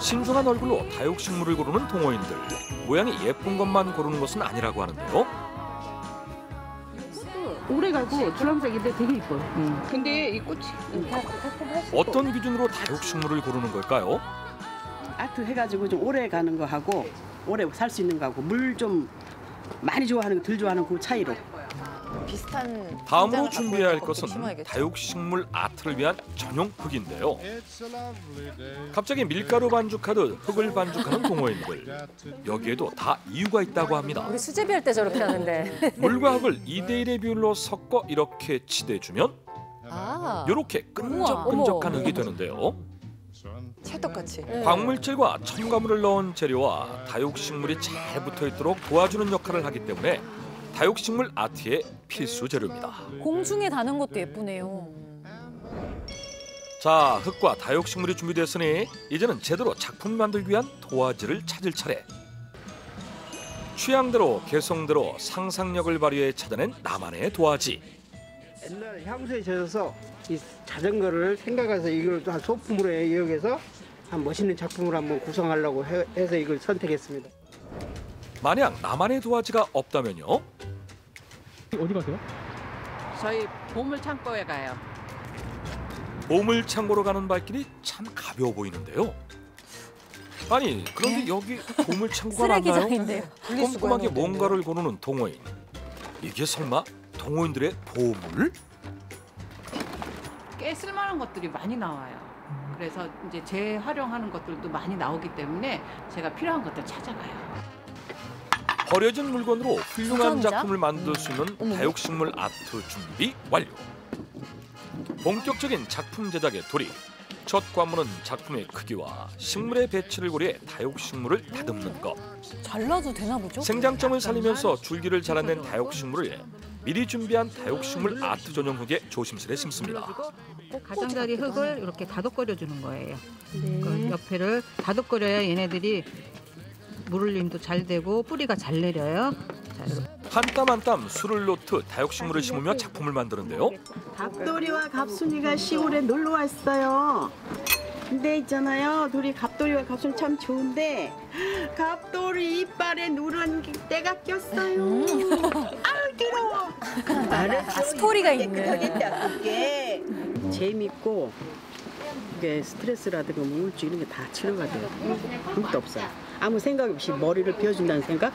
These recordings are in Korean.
신중한 얼굴로 다육식물을 고르는 동호인들. 모양이 예쁜 것만 고르는 것은 아니라고 하는데요. 오래 가고 주황색인데 되게 이뻐요. 근데 이 꽃이 어떤 기준으로 다육식물을 고르는 걸까요? 아트 해가지고 좀 오래 가는 거 하고 오래 살 수 있는 거 하고 물 좀 많이 좋아하는 거 덜 좋아하는 그 차이로 비슷한 다음으로 준비해야 할 것은 심어야겠죠. 다육식물 아트를 위한 전용 흙인데요. 갑자기 밀가루 반죽하듯 흙을 반죽하는 동호인들. 여기에도 다 이유가 있다고 합니다. 우리 수제비 할 때 저렇게 하는데. 물과 흙을 2대1의 비율로 섞어 이렇게 치대주면 아. 이렇게 끈적끈적한 흙이 되는데요. 찰떡같이. 네. 광물질과 첨가물을 넣은 재료와 다육식물이 잘 붙어있도록 도와주는 역할을 하기 때문에 다육식물 아트의 필수 재료입니다. 공중에 다는 것도 예쁘네요. 자, 흙과 다육식물이 준비됐으니 이제는 제대로 작품 만들기 위한 도화지를 찾을 차례. 취향대로 개성대로 상상력을 발휘해 찾아낸 나만의 도화지. 옛날 향수에 젖어서 이 자전거를 생각해서 이걸 또한 소품으로 이용해서 한 멋있는 작품을 한번 구성하려고 해- 해서 이걸 선택했습니다. 만약 나만의 도화지가 없다면요? 어디 가세요? 저희 보물 창고에 가요. 보물 창고로 가는 발길이 참 가벼워 보이는데요. 아니 그런데 여기 보물 창고가 맞나요? 꼼꼼하게 뭔가를 고르는 동호인. 이게 설마 동호인들의 보물? 꽤 쓸만한 것들이 많이 나와요. 그래서 이제 재활용하는 것들도 많이 나오기 때문에 제가 필요한 것들 찾아가요. 버려진 물건으로 훌륭한 주전자? 작품을 만들 수 있는. 다육식물 아트 준비 완료. 본격적인 작품 제작에 돌입. 첫 관문은 작품의 크기와 식물의 배치를 고려해 다육식물을 다듬는 것. 잘라도 되나 보죠? 생장점을 살리면서 줄기를 자라낸 다육식물을 미리 준비한 다육식물 아트 전용 흙에 조심스레 심습니다. 가장자리 흙을 이렇게 다독거려 주는 거예요. 네. 그 옆에를 다독거려야 얘네들이 물을림도 잘 되고 뿌리가 잘 내려요. 한 땀 한땀 술을 놓듯 다육식물을 심으며 작품을 만드는데요. 갑돌이와 갑순이가 시골에 놀러 왔어요. 근데 있잖아요, 둘이 갑돌이와 갑순이 참 좋은데 갑돌이 이빨에 누런 때가 꼈어요. 아우 더러워. 아, 스토리가 있네. 재밌고 이게 스트레스라든가 뭐 우울증 이런 게 다 치료가 돼요. 아무것도 없어요. 아무 생각 없이 머리를 비워준다는 생각?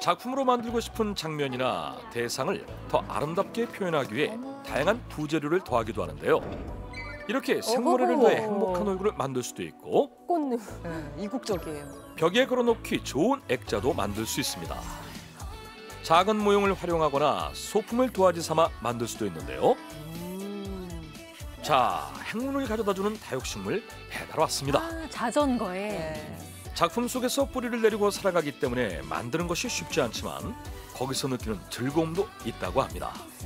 작품으로 만들고 싶은 장면이나 대상을 더 아름답게 표현하기 위해 다양한 부재료를 더하기도 하는데요. 이렇게 생모래를 어허허. 더해 행복한 얼굴을 만들 수도 있고 꽃잎. 네, 이국적이에요. 벽에 걸어놓기 좋은 액자도 만들 수 있습니다. 작은 모형을 활용하거나 소품을 도화지 삼아 만들 수도 있는데요. 자, 행운을 가져다주는 다육식물 배달 왔습니다. 아, 자전거에. 네. 작품 속에서 뿌리를 내리고 살아가기 때문에 만드는 것이 쉽지 않지만 거기서 느끼는 즐거움도 있다고 합니다.